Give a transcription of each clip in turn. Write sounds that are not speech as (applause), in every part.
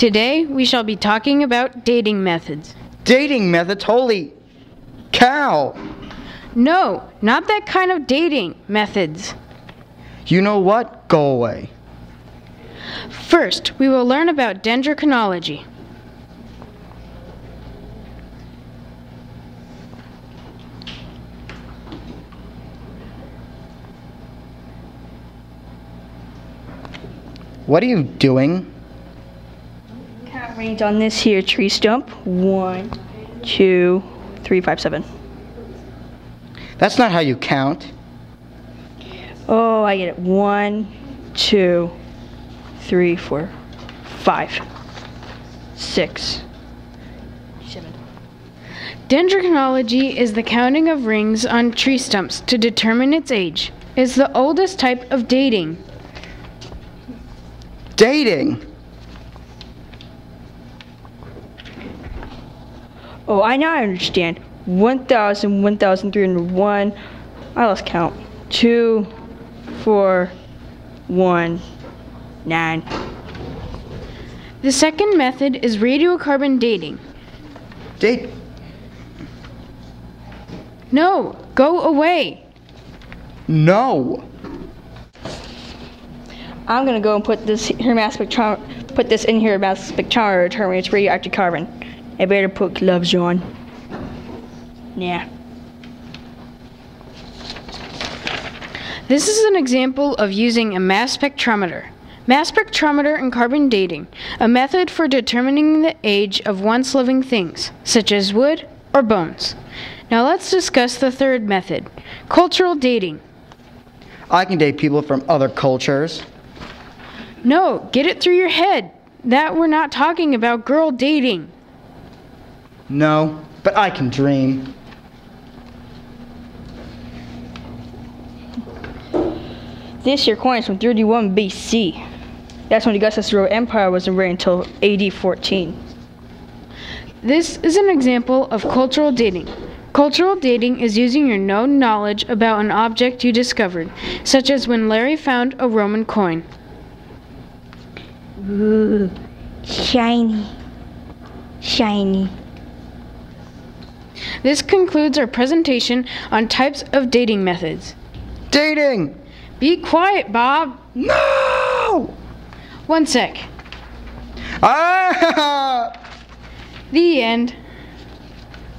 Today, we shall be talking about dating methods. Dating methods, holy cow! No, not that kind of dating methods. You know what? Go away. First, we will learn about dendrochronology. What are you doing? Count range on this here tree stump. One, two, three, five, seven. That's not how you count. Oh, I get it. One, two, three, four, five, six, seven. Dendrochronology is the counting of rings on tree stumps to determine its age. It's the oldest type of dating. Dating! Oh, I now understand. 1,000, 1,301. I lost count. Two, four, one, nine. The second method is radiocarbon dating. Date. No, go away. No! I'm gonna go and put this here mass spectrom- put this in here mass spectrometer to determine its radioactive carbon. I better put gloves on. Yeah. This is an example of using a mass spectrometer. Mass spectrometer and carbon dating, a method for determining the age of once living things, such as wood or bones. Now let's discuss the third method cultural dating. I can date people from other cultures. No, get it through your head that we're not talking about girl dating. No, but I can dream. This here coin is from 31 BC. That's when the Augustus Roman Empire wasn't reign until AD 14. This is an example of cultural dating. Cultural dating is using your known knowledge about an object you discovered, such as when Larry found a Roman coin. Ooh, shiny. Shiny. This concludes our presentation on types of dating methods. Dating! Be quiet, Bob. No! One sec. Ah! The end.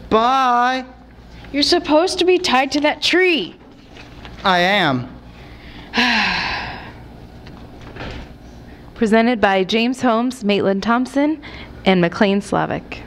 Bye! You're supposed to be tied to that tree. I am. (sighs) Presented by James Holmes, Maitland Thompson, and McLean Slavic.